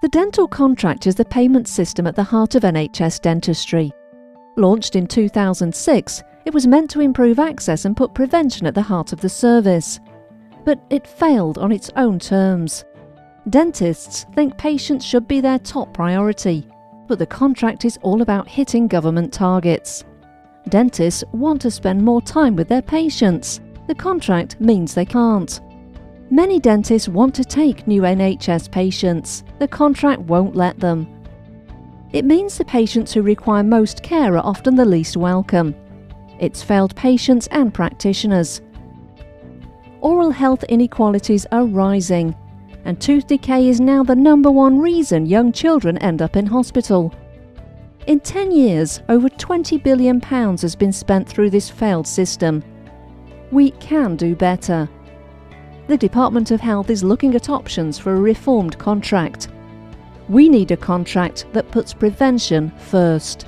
The dental contract is the payment system at the heart of NHS dentistry. Launched in 2006, it was meant to improve access and put prevention at the heart of the service. But it failed on its own terms. Dentists think patients should be their top priority, but the contract is all about hitting government targets. Dentists want to spend more time with their patients. The contract means they can't. Many dentists want to take new NHS patients. The contract won't let them. It means the patients who require most care are often the least welcome. It's failed patients and practitioners. Oral health inequalities are rising, and tooth decay is now the number one reason young children end up in hospital. In 10 years, over £20 billion has been spent through this failed system. We can do better the Department of Health is looking at options for a reformed contract. We need a contract that puts prevention first.